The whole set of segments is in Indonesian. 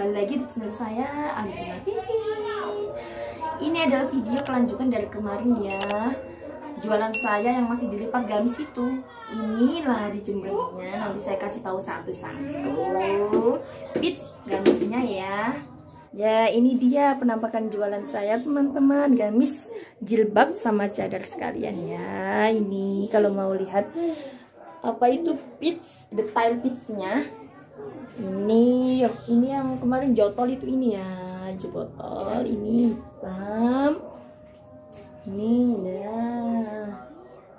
kembali lagi di channel saya Alipina TV Ini adalah video kelanjutan dari kemarin ya. Jualan saya yang masih dilipat gamis itu. Inilah di jembrengnya Nanti saya kasih tahu satu-satu. Pits gamisnya ya. Ya ini dia penampakan jualan saya teman-teman. Gamis jilbab sama cadar sekalian ya. Ini kalau mau lihat Apa itu pits, Detail pitsnya ini ini yang kemarin jotol itu ini ya jebotol ini hitam. Ini ya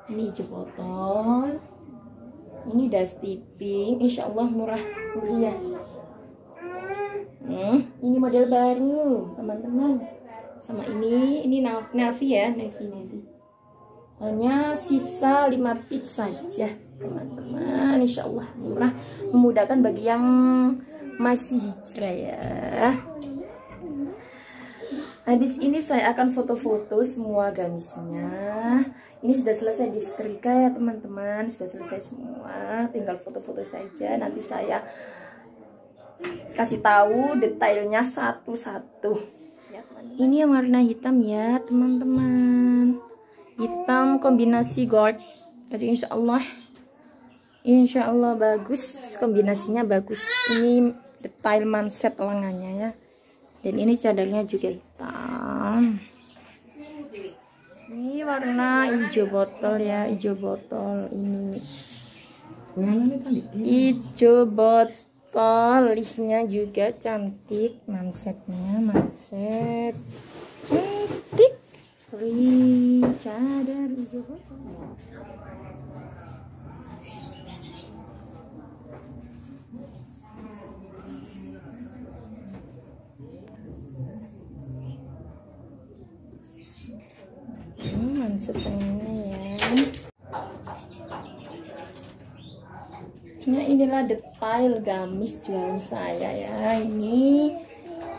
ini jebotol. Ini dusty pink insya Allah murah meriah hmm, ini model baru teman-teman. Sama ini ini navy ya navy navy hanya sisa 5 pit saja teman-teman insya Allah murah memudahkan bagi yang masih hijrah ya. Habis ini saya akan foto-foto semua gamisnya. Ini sudah selesai disetrika ya teman-teman. Sudah selesai semua. Tinggal foto-foto saja. Nanti saya kasih tahu detailnya satu-satu. Ini yang warna hitam ya teman-teman. Hitam kombinasi gold. Jadi insya Allah Insya Allah bagus kombinasinya bagus. Ini detail manset lengannya ya. Dan ini cadarnya juga hitam. Ini warna hijau botol ya hijau botol ini. Hijau botol listnya juga cantik. Mansetnya manset cantik. Free cadar hijau botol hmm, setengahnya ya nah inilah detail gamis jualan saya ya. Ini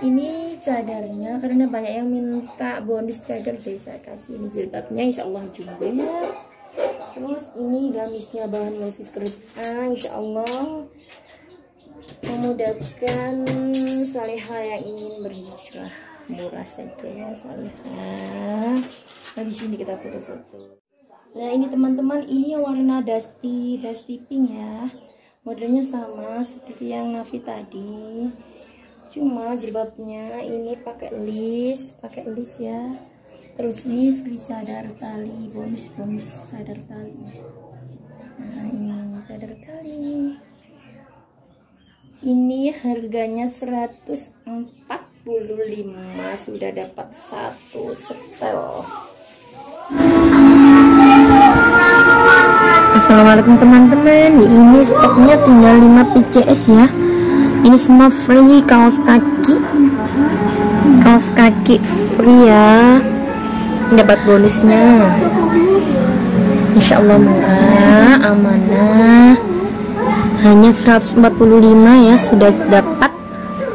ini cadarnya karena banyak yang minta bonus cadar jadi saya kasih ini jilbabnya insya Allah juga terus ini gamisnya bahan levis kereta insya Allah memudahkan saleha yang ingin berhijrah murah saja ya saleha habis ini kita foto-foto. Nah ini teman-teman ini warna dusty dusty pink ya. Modelnya sama seperti yang Navi tadi. Cuma jilbabnya ini pakai list pakai list ya. Terus ini free cadar tali bonus bonus cadar tali. Nah ini cadar tali. Ini harganya 145 sudah dapat satu setel. Assalamualaikum teman-teman. Ini stoknya tinggal 5 PCS ya. Ini semua free kaos kaki. Kaos kaki free ya. Dapat bonusnya. Insya Allah murah amanah. Hanya 145 ya sudah dapat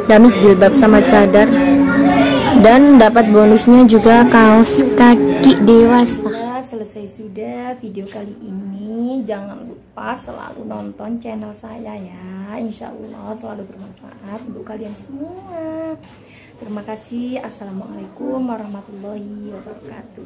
damis jilbab sama cadar. Dan dapat bonusnya juga kaos kaki dewasa. Selesai sudah video kali ini. Jangan lupa selalu nonton channel saya ya. Insya Allah selalu bermanfaat untuk kalian semua. Terima kasih. Assalamualaikum warahmatullahi wabarakatuh